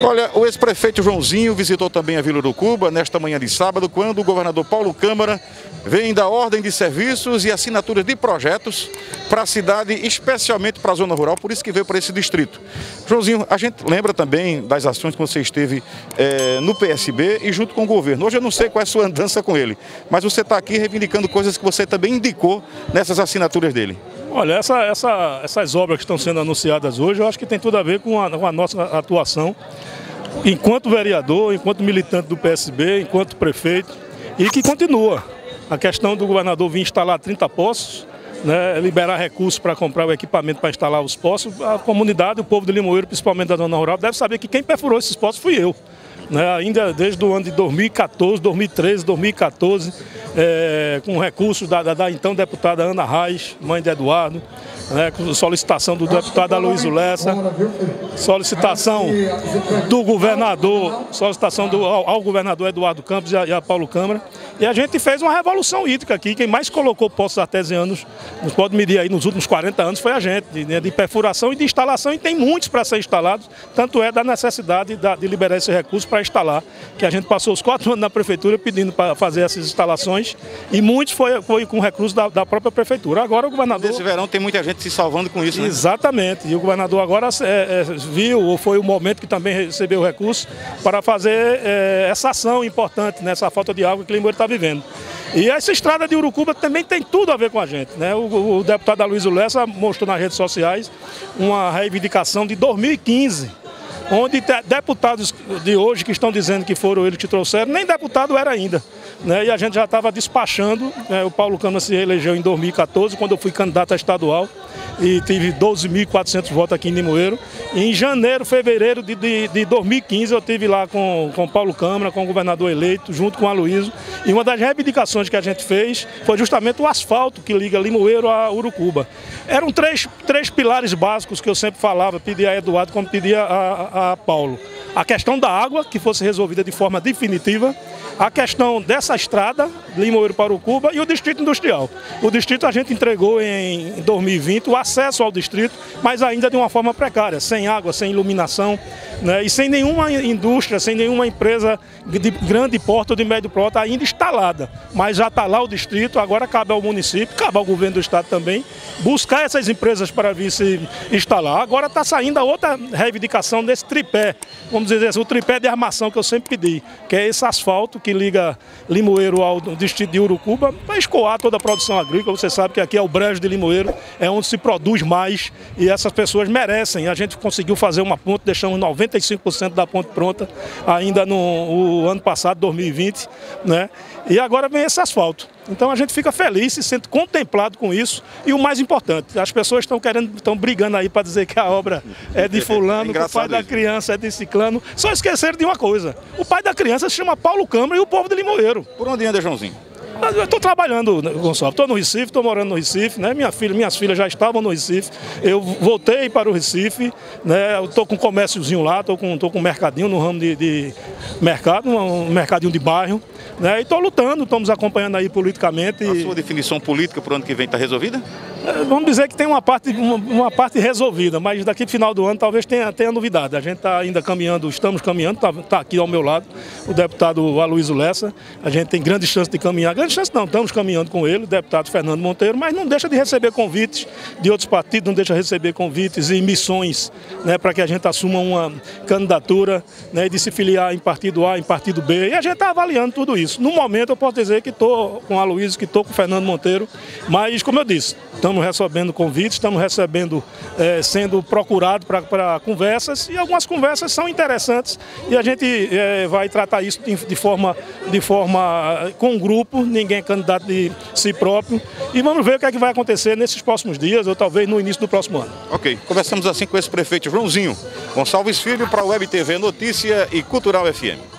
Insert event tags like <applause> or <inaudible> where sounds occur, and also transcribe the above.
Olha, o ex-prefeito Joãozinho visitou também a Vila do Cuba nesta manhã de sábado, quando o governador Paulo Câmara vem da ordem de serviços e assinaturas de projetos para a cidade, especialmente para a zona rural, por isso que veio para esse distrito. Joãozinho, a gente lembra também das ações que você esteve é, no PSB e junto com o governo. Hoje eu não sei qual é a sua andança com ele, mas você está aqui reivindicando coisas que você também indicou nessas assinaturas dele. Olha, essa, essa, essas obras que estão sendo anunciadas hoje, eu acho que tem tudo a ver com a, com a nossa atuação enquanto vereador, enquanto militante do PSB, enquanto prefeito, e que continua. A questão do governador vir instalar 30 postos, né, liberar recursos para comprar o equipamento para instalar os postos, a comunidade, o povo de Limoeiro, principalmente da zona rural, deve saber que quem perfurou esses postos fui eu. Né, ainda desde o ano de 2014, 2013, 2014, é, com recursos da, da, da, então deputada Ana Reis, mãe de Eduardo, né, com solicitação do deputado Aloysio Lessa, solicitação do governador, solicitação do, ao, ao governador Eduardo Campos e a, e a, Paulo Câmara. E a gente fez uma revolução hídrica aqui. Quem mais colocou poços artesianos, nos pode medir aí nos últimos 40 anos, foi a gente, de, né, de perfuração e de instalação, e tem muitos para ser instalados, tanto é da necessidade da, de liberar esse recurso para instalar, que a gente passou os quatro <laughs> anos na prefeitura pedindo para fazer essas instalações, e muitos foi, foi com recursos da, da própria prefeitura. Agora o governador... Esse verão tem muita gente se salvando com isso, né? Exatamente. E o governador agora é, é, viu, ou foi o momento que também recebeu recursos para fazer é, essa ação importante nessa falta de água que o Limoeiro está vivendo. E essa estrada de Urucuba também tem tudo a ver com a gente. Né? O, o deputado Aloysio Lessa mostrou nas redes sociais uma reivindicação de 2015 onde deputados de hoje que estão dizendo que foram eles que trouxeram, nem deputado era ainda. Né? E a gente já estava despachando, né? o Paulo Câmara se reelegeu em 2014, quando eu fui candidato a estadual, e tive 12.400 votos aqui em Limoeiro. Em janeiro, fevereiro de, de, de 2015, eu estive lá com o Paulo Câmara, com o governador eleito, junto com o Aloysio. E uma das reivindicações que a gente fez foi justamente o asfalto que liga Limoeiro a Urucuba. Eram três, três pilares básicos que eu sempre falava, pedia a Eduardo como pedia a, a Paulo. A questão da água, que fosse resolvida de forma definitiva, a questão dessa estrada, Limoeiro para o Cuba, e o Distrito Industrial. O Distrito a gente entregou em 2020 o acesso ao Distrito, mas ainda de uma forma precária, sem água, sem iluminação, né, e sem nenhuma indústria, sem nenhuma empresa de grande porte ou de médio porte ainda instalada. Mas já está lá o Distrito, agora cabe ao município, cabe ao governo do Estado também, buscar essas empresas para vir se instalar. Agora está saindo a outra reivindicação desse tripé, vamos dizer assim, o tripé de armação que eu sempre pedi, que é esse asfalto que liga Limoeiro ao distrito de Urucuba, para escoar toda a produção agrícola. Você sabe que aqui é o brejo de Limoeiro, é onde se produz mais e essas pessoas merecem. A gente conseguiu fazer uma ponte, deixamos 95% da ponte pronta ainda no ano passado, 2020, né? E agora vem esse asfalto. Então a gente fica feliz, se sente contemplado com isso. E o mais importante, as pessoas estão querendo, estão brigando aí para dizer que a obra é de <laughs> fulano, que o pai da criança é de ciclano. Só esqueceram de uma coisa. O pai da criança se chama Paulo Câmara e o povo de Limoeiro. Por onde anda, Joãozinho? Eu estou trabalhando, Gonçalo. Estou no Recife, estou morando no Recife, né? Minha filha, minhas filhas já estavam no Recife. Eu voltei para o Recife, né? Estou com um comérciozinho lá, estou com, tô com um mercadinho no ramo de, de mercado, um mercadinho de bairro. Né? E estou lutando, estamos acompanhando aí politicamente. A sua definição política para o ano que vem está resolvida? É, vamos dizer que tem uma parte, uma, uma, parte resolvida, mas daqui no final do ano talvez tenha, tenha novidade. A gente está ainda caminhando, estamos caminhando, está tá aqui ao meu lado o deputado Aloysio Lessa. A gente tem grande chance de caminhar. Grande chance não, estamos caminhando com ele, o deputado Fernando Monteiro, mas não deixa de receber convites de outros partidos, não deixa de receber convites e missões né, para que a gente assuma uma candidatura né, de se filiar em partido A, em partido B. E a gente está avaliando tudo isso. No momento eu posso dizer que estou com a Luísa, que estou com o Fernando Monteiro, mas como eu disse, estamos recebendo convites, estamos recebendo, é, sendo procurado para conversas e algumas conversas são interessantes e a gente é, vai tratar isso de, de, forma, de forma com um grupo, ninguém é candidato de si próprio e vamos ver o que é que vai acontecer nesses próximos dias ou talvez no início do próximo ano. Ok, conversamos assim com esse prefeito Joãozinho Gonçalves Filho para a Web TV Notícia e Cultural FM.